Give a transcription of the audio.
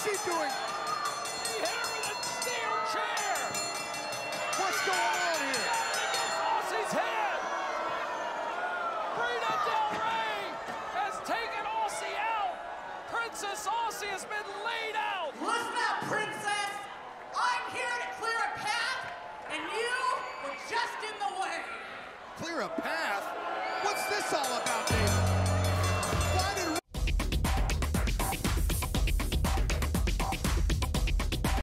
she doing? She hit her with a steel chair. What's going on here? Against Aussie's head. Brina Del Rey has taken Aussie out. Princess Aussie has been laid out. Listen up, princess. I'm here to clear a path, and you were just in the way. Clear a path? What's this all about,